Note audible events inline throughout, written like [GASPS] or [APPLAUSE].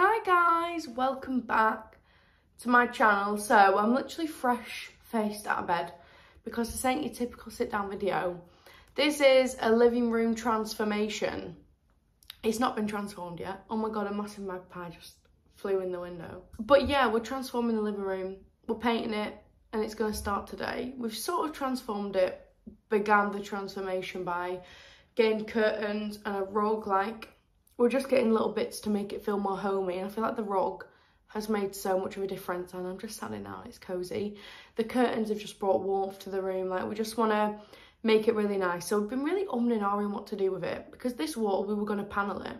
Hi guys, welcome back to my channel. So I'm literally fresh faced out of bed because this ain't your typical sit down video. This is a living room transformation. It's not been transformed yet. Oh my God, a massive magpie just flew in the window. But yeah, we're transforming the living room. We're painting it and it's gonna start today. We've sort of transformed it, began the transformation by getting curtains and a rug like we're just getting little bits to make it feel more homey and I feel like the rug has made so much of a difference and I'm just sat in now it's cozy the curtains have just brought warmth to the room like we just want to make it really nice so we've been really umming and ahhing what to do with it because this wall we were going to panel it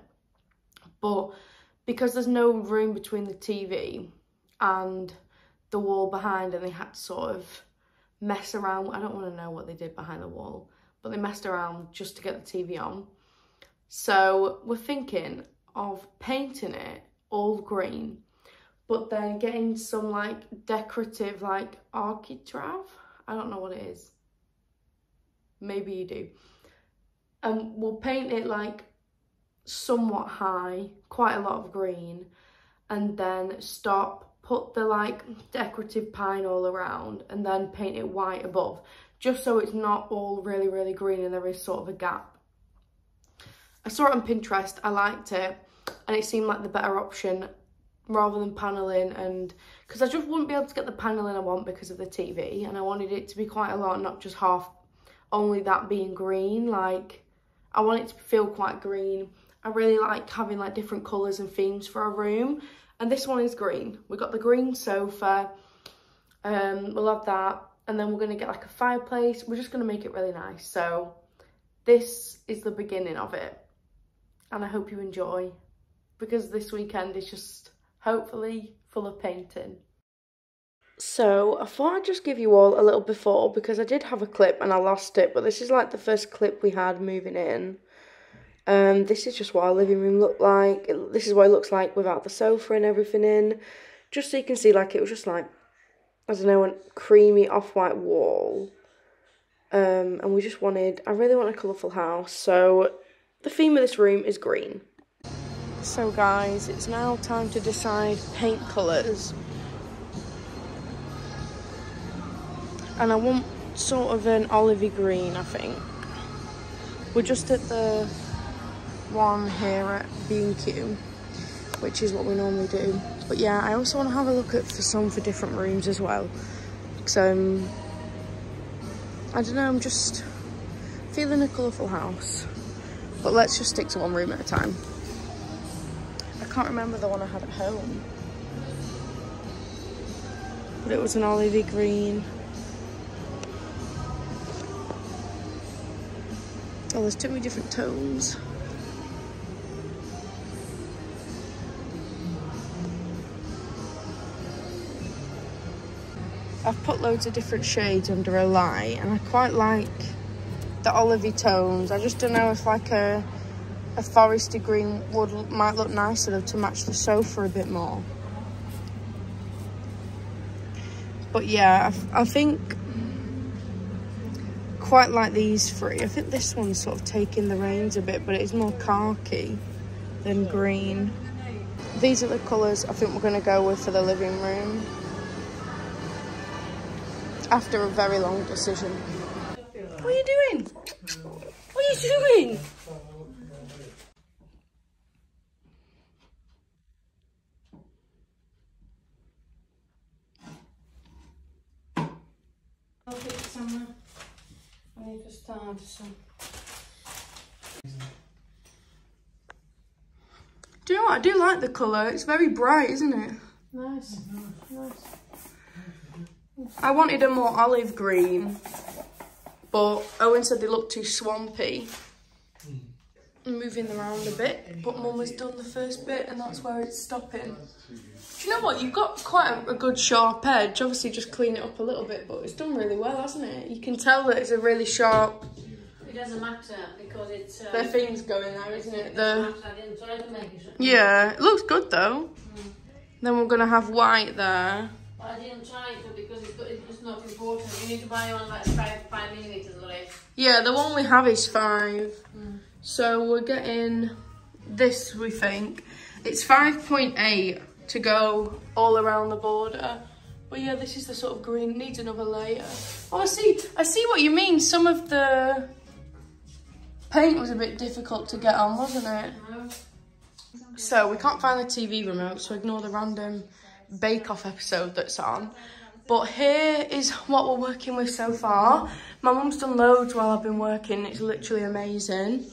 but because there's no room between the TV and the wall behind and they had to sort of mess around I don't want to know what they did behind the wall but they messed around just to get the TV on. So we're thinking of painting it all green, but then getting some like decorative like architrave. I don't know what it is. Maybe you do. And we'll paint it like somewhat high, quite a lot of green, and then stop, put the like decorative pine all around, and then paint it white above just so it's not all really, really green and there is sort of a gap. I saw it on Pinterest, I liked it, and it seemed like the better option rather than paneling and because I just wouldn't be able to get the paneling I want because of the TV and I wanted it to be quite a lot, not just half, only that being green, like I want it to feel quite green. I really like having like different colours and themes for a room and this one is green. We got the green sofa, um, we'll have that and then we're going to get like a fireplace. We're just going to make it really nice. So this is the beginning of it. And I hope you enjoy because this weekend is just hopefully full of painting. So I thought I'd just give you all a little before because I did have a clip and I lost it. But this is like the first clip we had moving in. Um, this is just what our living room looked like. This is what it looks like without the sofa and everything in. Just so you can see like it was just like I don't know, a creamy off-white wall. Um, and we just wanted, I really want a colourful house. So the theme of this room is green. So guys, it's now time to decide paint colours. And I want sort of an olivey green, I think. We're just at the one here at B&Q, which is what we normally do. But yeah, I also want to have a look at for some for different rooms as well. So, um, I don't know, I'm just feeling a colourful house. But let's just stick to one room at a time. I can't remember the one I had at home. But it was an olivey green. Oh, there's too many different tones. I've put loads of different shades under a light and I quite like the olivey tones. I just don't know if like a a foresty green would might look nicer though to match the sofa a bit more. But yeah, I, I think quite like these three. I think this one's sort of taking the reins a bit, but it's more khaki than green. These are the colours I think we're going to go with for the living room after a very long decision. What are you doing? What are you doing? I need to start some. Do you know what? I do like the colour. It's very bright, isn't it? Nice. Nice. I wanted a more olive green, but Owen said they looked too swampy. moving around a bit, but Mum has done the first bit and that's where it's stopping. Do you know what? You've got quite a, a, good sharp edge. Obviously, just clean it up a little bit, but it's done really well, hasn't it? You can tell that it's a really sharp... It doesn't matter because it's... Um, the theme's going there, isn't it? The... Yeah, it looks good though. Mm. Then we're going to have white there. I didn't try to because it's, it's not important. You need to buy one that's five, five millimeters less. Yeah, the one we have is five. Mm. So we're getting this, we think. It's 5.8 to go all around the border. But yeah, this is the sort of green, needs another layer. Oh, I see, I see what you mean. Some of the paint was a bit difficult to get on, wasn't it? So we can't find the TV remote, so ignore the random Bake Off episode that's on. But here is what we're working with so far. My mum's done loads while I've been working. It's literally amazing.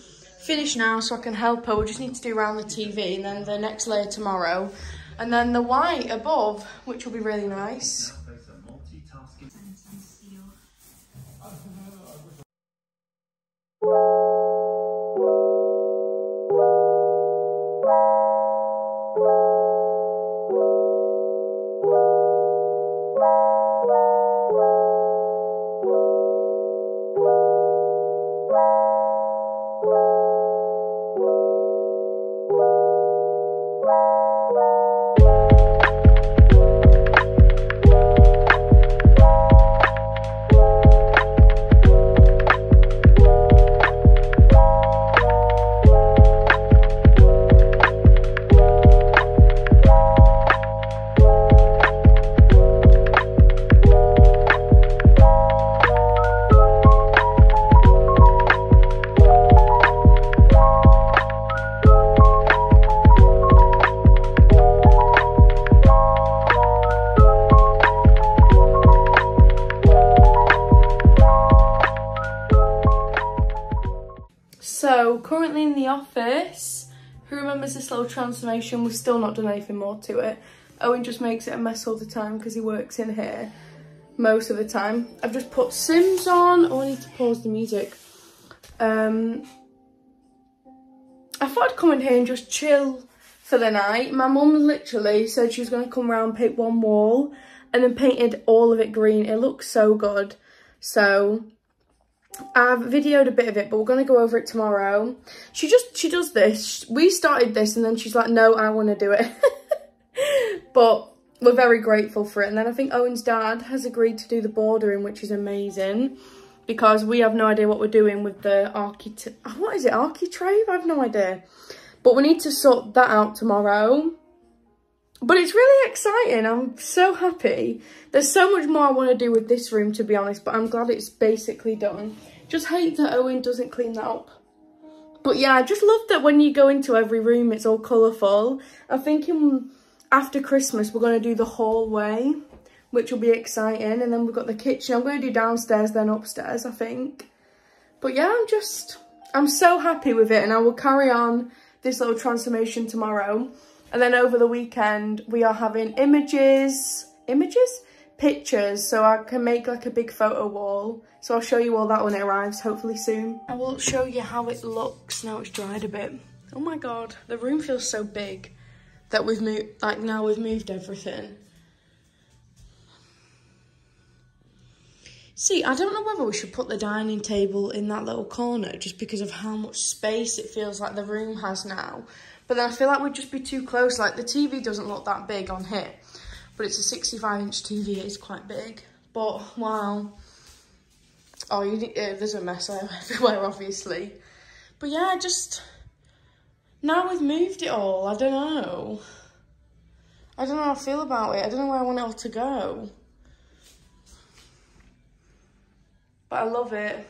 Finished now so I can help her. We just need to do around the TV and then the next layer tomorrow. And then the white above, which will be really nice. The slow transformation? We've still not done anything more to it. Owen just makes it a mess all the time because he works in here most of the time. I've just put Sims on. Oh, I need to pause the music. Um, I thought I'd come in here and just chill for the night. My mum literally said she was going to come around, paint one wall, and then painted all of it green. It looks so good. So I've videoed a bit of it, but we're going to go over it tomorrow. She just, she does this. We started this and then she's like, no, I want to do it. [LAUGHS] but we're very grateful for it. And then I think Owen's dad has agreed to do the bordering, which is amazing. Because we have no idea what we're doing with the architect. What is it? Architrave? I have no idea. But we need to sort that out tomorrow. But it's really exciting. I'm so happy. There's so much more I want to do with this room, to be honest. But I'm glad it's basically done. Just hate that Owen doesn't clean that up. But yeah, I just love that when you go into every room, it's all colourful. I'm thinking after Christmas, we're going to do the hallway, which will be exciting. And then we've got the kitchen. I'm going to do downstairs, then upstairs, I think. But yeah, I'm just, I'm so happy with it. And I will carry on this little transformation tomorrow. And then over the weekend, we are having images, images? Pictures, so I can make like a big photo wall. So I'll show you all that when it arrives, hopefully soon. I will show you how it looks now it's dried a bit. Oh my God, the room feels so big that we've moved, like now we've moved everything. See, I don't know whether we should put the dining table in that little corner just because of how much space it feels like the room has now. But then I feel like we'd just be too close. Like the TV doesn't look that big on here, but it's a 65 inch TV. It's quite big. But wow. Oh, you, uh, there's a mess [LAUGHS] everywhere, obviously. But yeah, I just now we've moved it all. I don't know. I don't know how I feel about it. I don't know where I want it all to go. But I love it.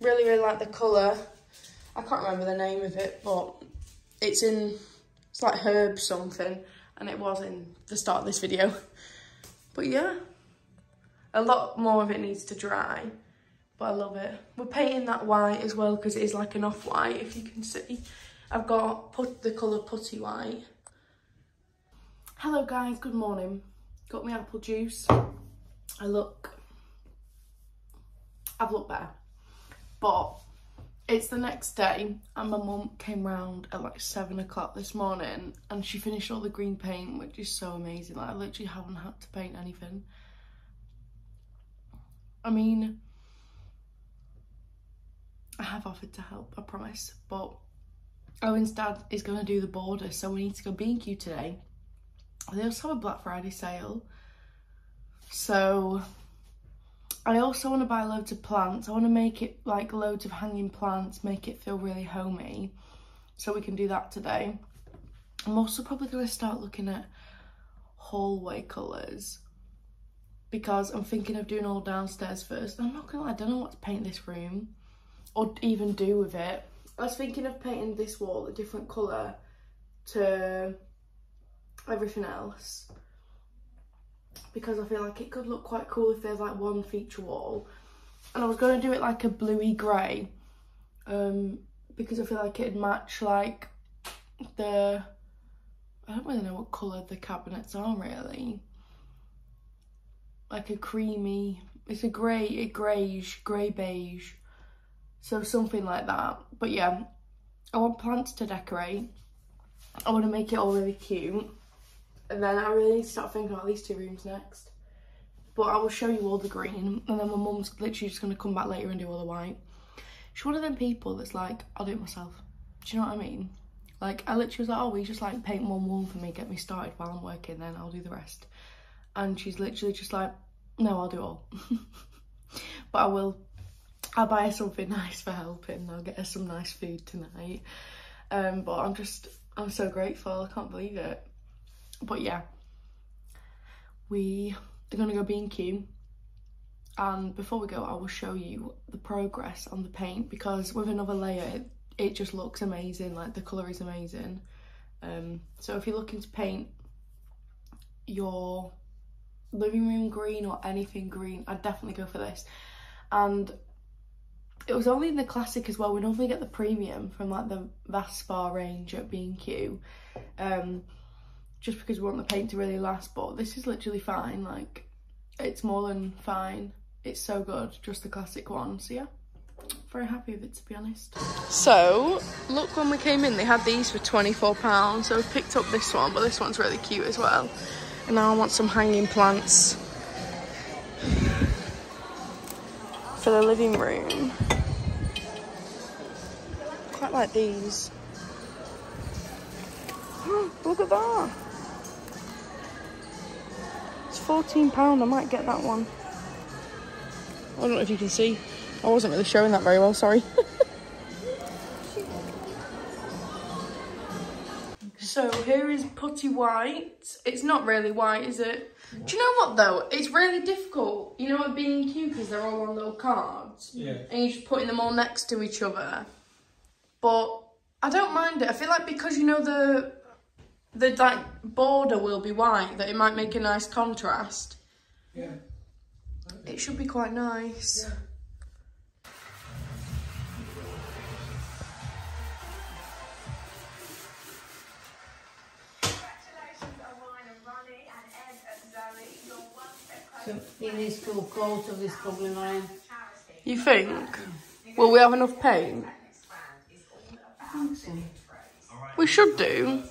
Really, really like the colour. I can't remember the name of it, but it's in, it's like herb something, and it was in the start of this video. But yeah, a lot more of it needs to dry, but I love it. We're painting that white as well because it is like an off-white, if you can see. I've got put the colour putty white. Hello guys, good morning. Got my apple juice. I look, I've looked better, but it's the next day and my mum came round at like seven o'clock this morning and she finished all the green paint which is so amazing. Like I literally haven't had to paint anything. I mean I have offered to help I promise but Owen's dad is going to do the border so we need to go B&Q today. They also have a Black Friday sale so I also want to buy loads of plants. I want to make it like loads of hanging plants, make it feel really homey. So we can do that today. I'm also probably going to start looking at hallway colours because I'm thinking of doing all downstairs first. I'm not going to I don't know what to paint this room or even do with it. I was thinking of painting this wall a different colour to everything else because I feel like it could look quite cool if there's like one feature wall. And I was going to do it like a bluey grey um, because I feel like it'd match like the I don't really know what colour the cabinets are really. Like a creamy it's a grey a greyish grey beige so something like that. But yeah I want plants to decorate. I want to make it all really cute and then I really need to start thinking about these two rooms next. But I will show you all the green and then my mum's literally just going to come back later and do all the white. She's one of them people that's like I'll do it myself. Do you know what I mean? Like I literally was like oh we just like paint one wall for me get me started while I'm working then I'll do the rest. And she's literally just like no I'll do all. [LAUGHS] But I will I'll buy her something [LAUGHS] nice for helping I'll get her some nice food tonight. Um but I'm just I'm so grateful I can't believe it but yeah. We are gonna go B&Q and before we go I will show you the progress on the paint because with another layer it, it just looks amazing like the colour is amazing. Um, so if you're looking to paint your living room green or anything green I'd definitely go for this. And it was only in the classic as well. We normally get the premium from like the Valspar range at B&Q um, just because we want the paint to really last but this is literally fine like it's more than fine. It's so good just the classic one so yeah. Very happy with it to be honest. So look when we came in they had these for 24 pounds so we picked up this one but this one's really cute as well. And now i want some hanging plants for the living room. Quite like these. [GASPS] Look at that 14 pound i might get that one I don't know if you can see. I wasn't really showing that very well, sorry. [LAUGHS] so here is putty white. It's not really white, is it? Do you know what though? It's really difficult. You know, at B&Q because they're all on little cards. Yeah. And you're just putting them all next to each other. But I don't mind it. I feel like because you know the the like border will be white, that it might make a nice contrast. Yeah. It should be quite nice. Yeah. So he needs to coat of this problem, Ryan. You think? Will we have enough paint? I think so. We should do.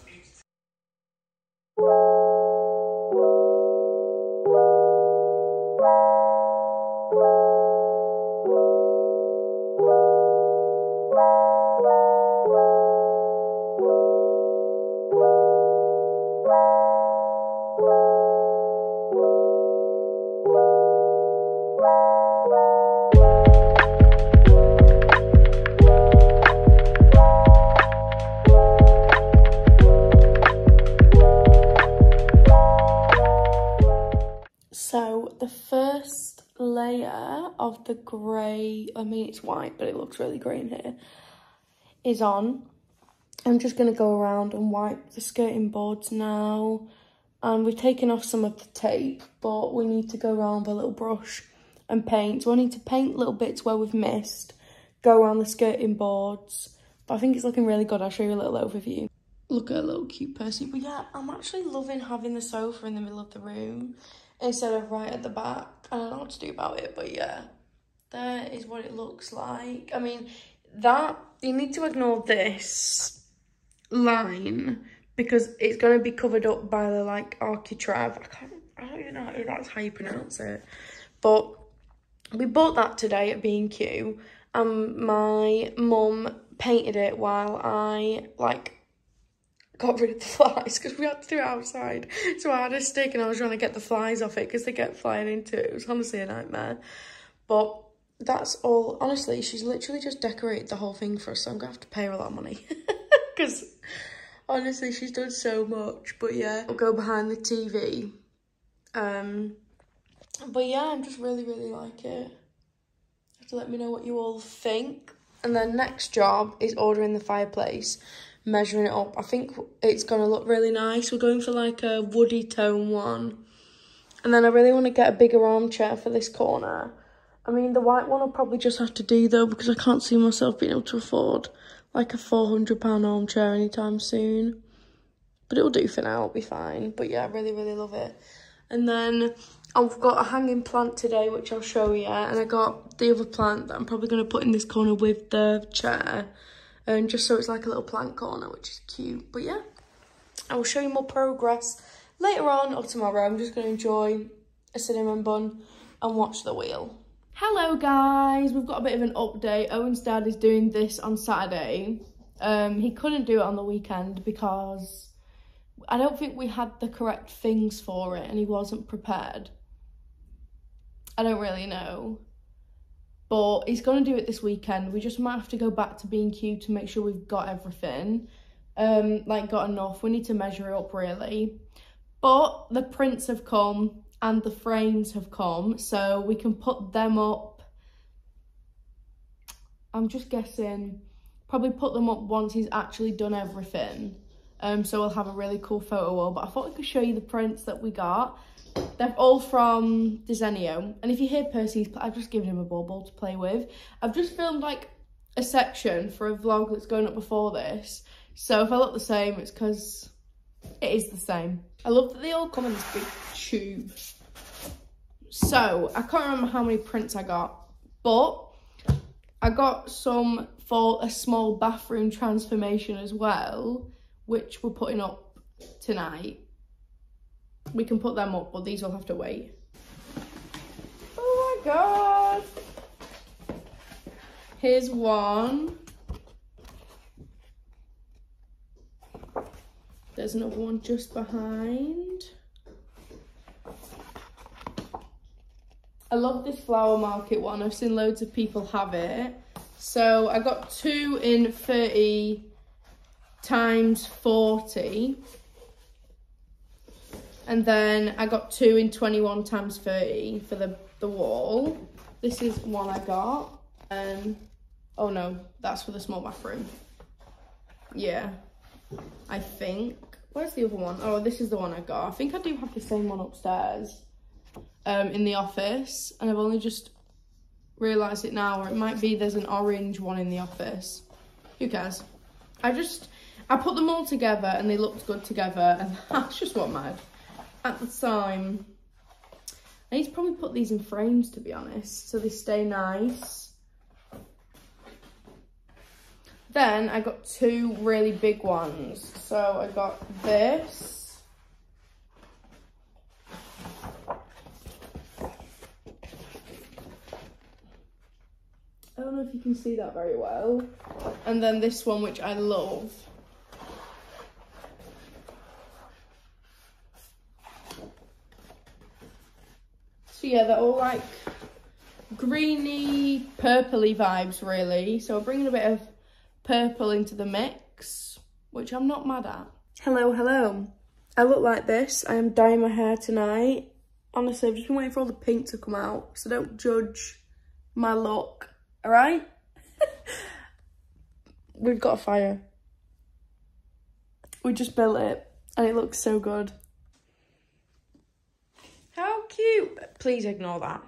The first layer of the grey, I mean it's white, but it looks really grey in here, is on. I'm just going to go around and wipe the skirting boards now. And we've taken off some of the tape, but we need to go around with a little brush and paint. So I need to paint little bits where we've missed, go around the skirting boards. But I think it's looking really good. I'll show you a little overview. Look at a little cute Percy. But yeah, I'm actually loving having the sofa in the middle of the room instead of right at the back. I don't know what to do about it, but yeah, that is what it looks like. I mean, that, you need to ignore this line because it's going to be covered up by the like architrave. I can't, I don't even know if that's how you pronounce it. But we bought that today at B&Q and my mum painted it while I like got rid of the [LAUGHS] flies because we had to do it outside. So I had a stick and I was trying to get the flies off it because they kept flying into it. It was honestly a nightmare. But that's all. Honestly, she's literally just decorated the whole thing for us. So I'm going to have to pay her a lot of money [LAUGHS] because Honestly, she's done so much. But yeah, I'll go behind the TV. Um, but yeah, I'm just really, really like it. have to let me know what you all think. And then next job is ordering the fireplace, measuring it up. I think it's going to look really nice. We're going for like a woody tone one. And then I really want to get a bigger armchair for this corner. I mean, the white one I'll probably just have to do though because I can't see myself being able to afford like a £400 armchair anytime soon. But it'll do for now, it'll be fine. But yeah, I really, really love it. And then I've got a hanging plant today, which I'll show you. And I got the other plant that I'm probably going to put in this corner with the chair. And just so it's like a little plant corner, which is cute. But yeah, I will show you more progress later on or tomorrow. I'm just going to enjoy a cinnamon bun and watch the wheel. Hello guys, we've got a bit of an update. Owen's dad is doing this on Saturday. Um, he couldn't do it on the weekend because I don't think we had the correct things for it and he wasn't prepared. I don't really know. But he's going to do it this weekend. We just might have to go back to B&Q to make sure we've got everything. Um, like, got enough. We need to measure it up, really. But the prints have come and the frames have come. So we can put them up. I'm just guessing. Probably put them up once he's actually done everything. Um, so we'll have a really cool photo wall. But I thought I could show you the prints that we got. They're all from Desenio. And if you hear Percy's, I've just given him a bauble to play with. I've just filmed like a section for a vlog that's going up before this. So if I look the same, it's because it is the same. I love that they all come in this big tube. So I can't remember how many prints I got, but I got some for a small bathroom transformation as well, which we're putting up tonight we can put them up, but these will have to wait. Oh my god! Here's one. There's another one just behind. I love this flower market one. I've seen loads of people have it. So I got two in 30 times 40 and then I got two in 21 times 30 for the, the wall. This is one I got. Um, oh no, that's for the small bathroom. Yeah, I think. Where's the other one? Oh, this is the one I got. I think I do have the same one upstairs um, in the office. And I've only just realised it now. Or it might be there's an orange one in the office. Who cares? I just, I put them all together and they looked good together. And [LAUGHS] that's just what mad at the time. I need to probably put these in frames to be honest, so they stay nice. Then I got two really big ones. So I got this. I don't know if you can see that very well. And then this one, which I love. So yeah, they're all like greeny, purpley vibes really. So I'm bringing a bit of purple into the mix, which I'm not mad at. Hello, hello. I look like this. I am dyeing my hair tonight. Honestly, I've just been waiting for all the pink to come out, so don't judge my look, all right? [LAUGHS] We've got a fire. We just built it, and it looks so good cute. Please ignore that.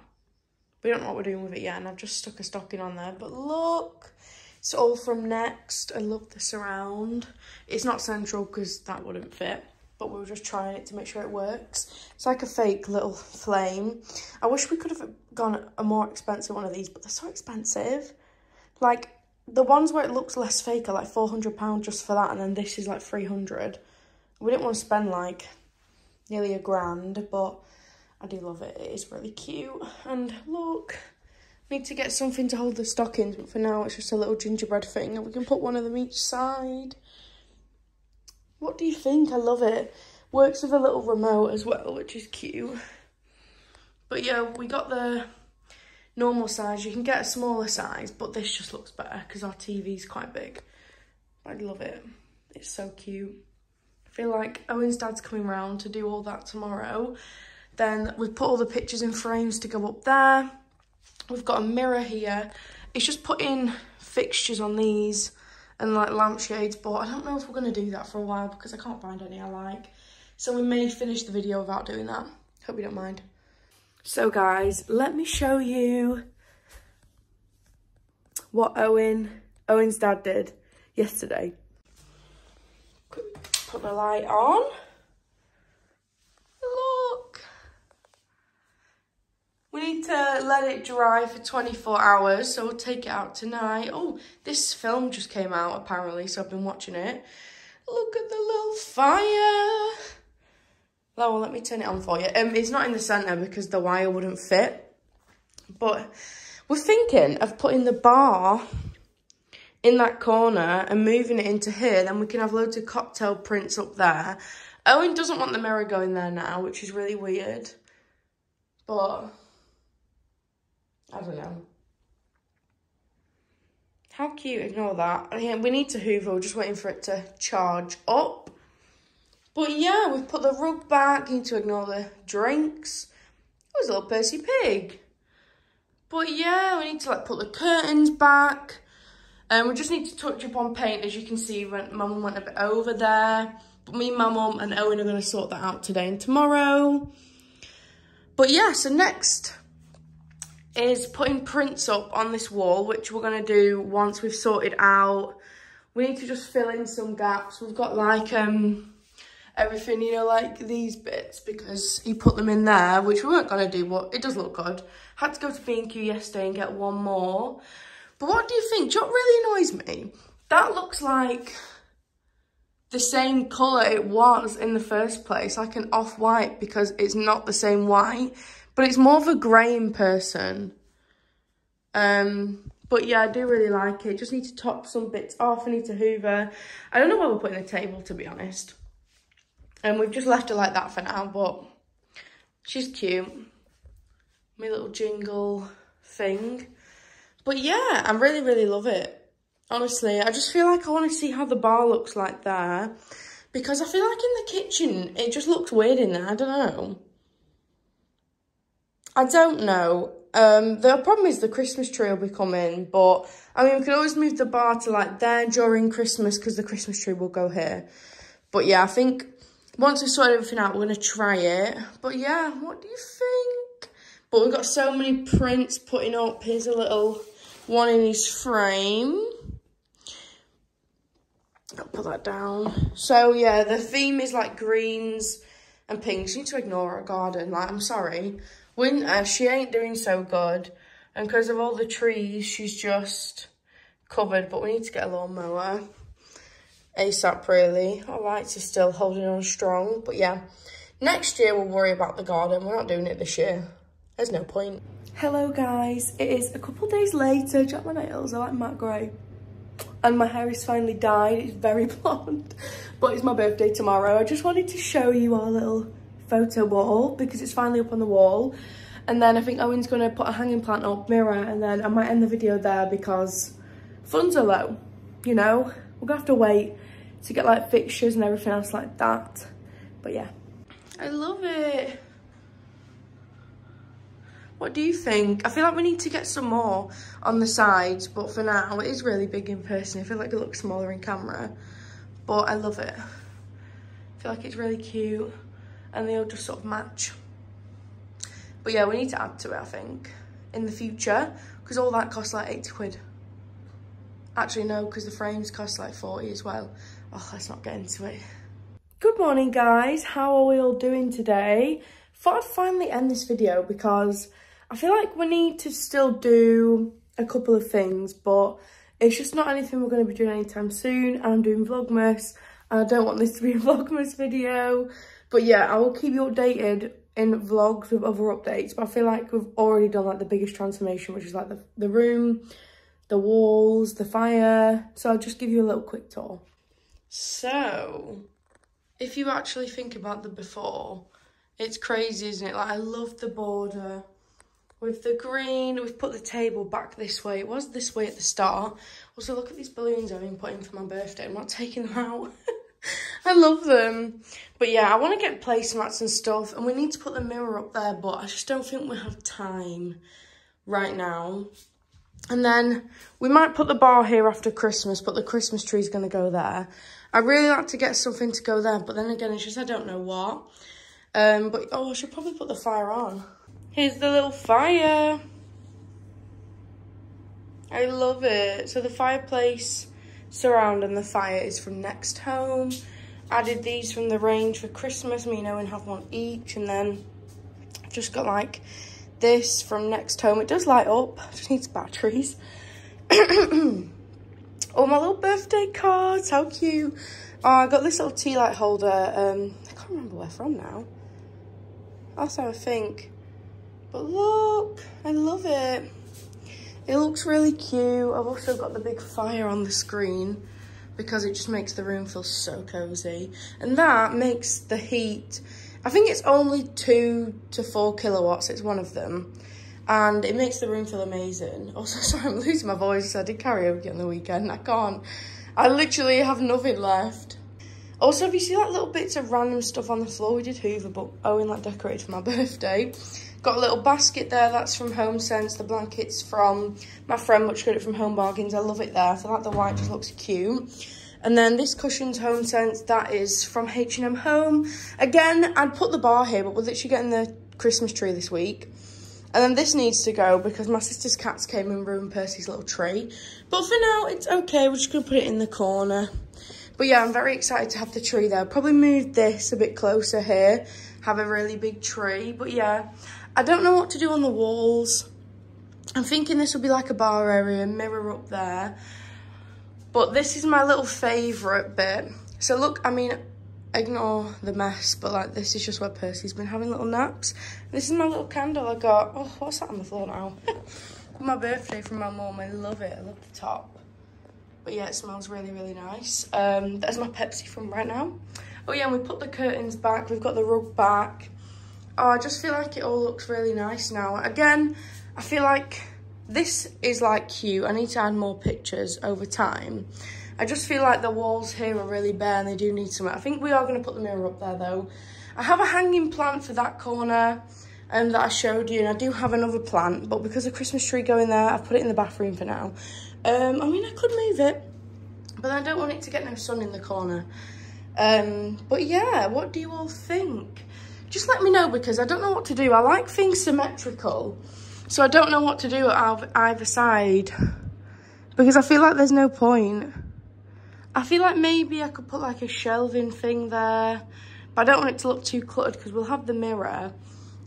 We don't know what we're doing with it yet, and I've just stuck a stocking on there. But look, it's all from Next. I love the surround. It's not central because that wouldn't fit, but we were just trying it to make sure it works. It's like a fake little flame. I wish we could have gone a more expensive one of these, but they're so expensive. Like, the ones where it looks less fake are like £400 just for that, and then this is like 300 We didn't want to spend like nearly a grand, but I do love it. It is really cute. And look, need to get something to hold the stockings, but for now it's just a little gingerbread thing and we can put one of them each side. What do you think? I love it. Works with a little remote as well, which is cute. But yeah, we got the normal size. You can get a smaller size, but this just looks better because our TV is quite big. I love it. It's so cute. I feel like Owen's dad's coming round to do all that tomorrow. Then we've put all the pictures in frames to go up there. We've got a mirror here. It's just putting fixtures on these and like lampshades, but I don't know if we're going to do that for a while because I can't find any I like. So we may finish the video without doing that. Hope you don't mind. So guys, let me show you what Owen, Owen's dad did yesterday. Put the light on. Look. We need to let it dry for 24 hours, so we'll take it out tonight. Oh, this film just came out apparently, so I've been watching it. Look at the little fire. Well, let me turn it on for you. Um, it's not in the centre because the wire wouldn't fit. But we're thinking of putting the bar in that corner and moving it into here. Then we can have loads of cocktail prints up there. Owen doesn't want the mirror going there now, which is really weird. But, I don't know. How cute, ignore that. We need to hoover, we're just waiting for it to charge up. But yeah, we've put the rug back, need to ignore the drinks. It was a little Percy Pig. But yeah, we need to like put the curtains back. And um, we just need to touch up on paint, as you can see, when Mum went a bit over there. But me, my mum and Owen are going to sort that out today and tomorrow. But yeah, so next is putting prints up on this wall, which we're going to do once we've sorted out. We need to just fill in some gaps. We've got like um everything, you know, like these bits, because he put them in there, which we weren't going to do, but it does look good. Had to go to B&Q yesterday and get one more. But what do you think? Do you know what really annoys me? That looks like the same colour it was in the first place, like an off-white, because it's not the same white, but it's more of a grey in person. Um, but yeah, I do really like it. Just need to top some bits off. I need to hoover. I don't know why we're putting the table, to be honest. And we've just left her like that for now, but she's cute. My little jingle thing. But yeah, I really, really love it. Honestly, I just feel like I want to see how the bar looks like there. Because I feel like in the kitchen, it just looks weird in there. I don't know. I don't know. Um, the problem is the Christmas tree will be coming. But, I mean, we could always move the bar to, like, there during Christmas. Because the Christmas tree will go here. But, yeah, I think once we've sorted everything out, we're going to try it. But, yeah, what do you think? But we've got so many prints putting up. Here's a little one in his frame. I'll put that down. So yeah, the theme is like greens and pinks. You need to ignore our garden. Like, I'm sorry. Winter, uh, she ain't doing so good. And because of all the trees, she's just covered. But we need to get a lawnmower. ASAP, really. Our lights are still holding on strong. But yeah, next year we'll worry about the garden. We're not doing it this year. There's no point. Hello, guys. It is a couple days later. Jack my nails. I like matte grey and my hair is finally dyed. It's very [LAUGHS] blonde, but it's my birthday tomorrow. I just wanted to show you our little photo wall because it's finally up on the wall. And then I think Owen's going to put a hanging plant up, mirror, and then I might end the video there because funds are low, you know? We're going to have to wait to get like fixtures and everything else like that. But yeah. I love it. What do you think? I feel like we need to get some more on the sides, but for now, it is really big in person. I feel like it looks smaller in camera, but I love it. I feel like it's really cute, and they all just sort of match. But yeah, we need to add to it, I think, in the future, because all that costs like 80 quid. Actually, no, because the frames cost like 40 as well. Oh, let's not get into it. Good morning, guys. How are we all doing today? Thought I'd finally end this video because I feel like we need to still do a couple of things, but it's just not anything we're going to be doing anytime soon. I'm doing Vlogmas, I don't want this to be a [LAUGHS] Vlogmas video. But yeah, I will keep you updated in vlogs with other updates. But I feel like we've already done like the biggest transformation, which is like the, the room, the walls, the fire. So I'll just give you a little quick tour. So, if you actually think about the before, it's crazy, isn't it? Like, I love the border with the green. We've put the table back this way. It was this way at the start. Also, look at these balloons I've been putting for my birthday. I'm not taking them out. [LAUGHS] I love them. But yeah, I want to get placemats and stuff, and we need to put the mirror up there, but I just don't think we have time right now. And then we might put the bar here after Christmas, but the Christmas tree is going to go there. I really like to get something to go there, but then again, it's just I don't know what. Um, but, oh, I should probably put the fire on. Here's the little fire. I love it. So the fireplace surrounding the fire is from Next Home. Added these from the range for Christmas, me and Owen have one each. And then I've just got like this from Next Home. It does light up, just needs batteries. [CLEARS THROAT] oh, my little birthday cards, how cute. Oh, I got this little tea light holder. Um, I can't remember where from now. Also, I think. But look, I love it. It looks really cute. I've also got the big fire on the screen because it just makes the room feel so cozy. And that makes the heat, I think it's only two to four kilowatts, it's one of them. And it makes the room feel amazing. [LAUGHS] Also, sorry, I'm losing my voice. I did karaoke on the weekend. I can't. I literally have nothing left. Also, if you see like little bits of random stuff on the floor, we did Hoover, but Owen like decorated for my [LAUGHS] birthday. Got a little basket there, that's from Home Sense. The blanket's from my friend, much it from Home Bargains. I love it there. I like the white just looks cute. And then this cushion's Home Sense, that is from H&M Home. Again, I'd put the bar here, but we're literally getting the Christmas tree this week. And then this needs to go because my sister's cats came and ruined Percy's little tree. But for now, it's okay. We're just going to put it in the corner. But yeah, I'm very excited to have the tree there. Probably move this a bit closer here. Have a really big tree. But yeah, I don't know what to do on the walls. I'm thinking this will be like a bar area, mirror up there. But this is my little favourite bit. So look, I mean, ignore the mess, but like this is just where Percy's been having little naps. This is my little candle I got. Oh, what's that on the floor now? [LAUGHS] my birthday from my mum. I love it. I love the top. But yeah, it smells really, really nice. Um, that's my Pepsi from right now. Oh yeah, and we put the curtains back. We've got the rug back. Oh, I just feel like it all looks really nice now. Again, I feel like this is like cute. I need to add more pictures over time. I just feel like the walls here are really bare and they do need some. I think we are going to put the mirror up there though. I have a hanging plant for that corner um, that I showed you and I do have another plant but because the Christmas tree going there I've put it in the bathroom for now. Um, I mean I could move it but I don't want it to get no sun in the corner. Um, but yeah, what do you all think? Just let me know because I don't know what to do. I like things symmetrical, so I don't know what to do at either side because I feel like there's no point. I feel like maybe I could put like a shelving thing there, but I don't want it to look too cluttered because we'll have the mirror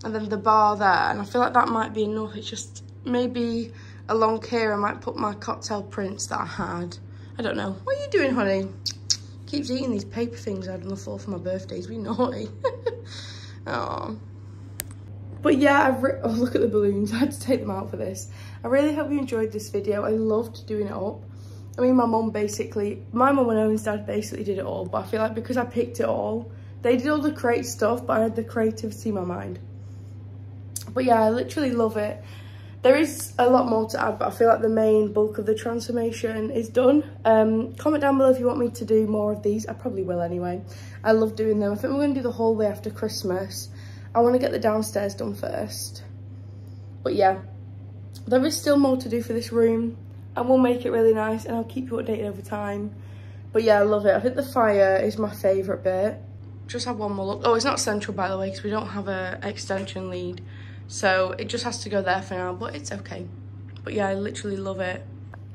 and then the bar there, and I feel like that might be enough. It's just maybe along here I might put my cocktail prints that I had. I don't know. What are you doing, honey? Keeps eating these paper things I had on the floor for my birthday. It's been naughty. [LAUGHS] Oh. But yeah, I've oh look at the balloons. [LAUGHS] I had to take them out for this. I really hope you enjoyed this video. I loved doing it up. I mean, my mum basically, my mum and Owen's dad basically did it all, but I feel like because I picked it all, they did all the create stuff, but I had the creativity in my mind. But yeah, I literally love it. There is a lot more to add, but I feel like the main bulk of the transformation is done. Um, comment down below if you want me to do more of these. I probably will anyway. I love doing them. I think we're going to do the hallway after Christmas. I want to get the downstairs done first. But yeah, there is still more to do for this room. And we'll make it really nice and I'll keep you updated over time. But yeah, I love it. I think the fire is my favourite bit. Just have one more look. Oh, it's not central by the way because we don't have a extension lead. So it just has to go there for now, but it's okay. But yeah, I literally love it.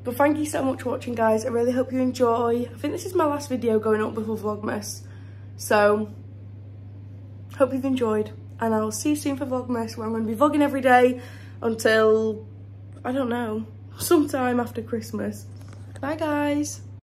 But thank you so much for watching, guys. I really hope you enjoy. I think this is my last video going up before Vlogmas. So, hope you've enjoyed. And I'll see you soon for Vlogmas, where I'm going to be vlogging every day until, I don't know, [LAUGHS] sometime after Christmas. Bye, guys.